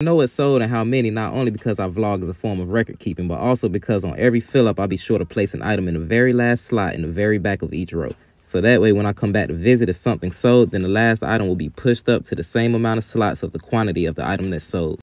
I know it's sold and how many, not only because I vlog as a form of record keeping, but also because on every fill up, I'll be sure to place an item in the very last slot in the very back of each row. So that way, when I come back to visit, if something's sold, then the last item will be pushed up to the same amount of slots of the quantity of the item that's sold.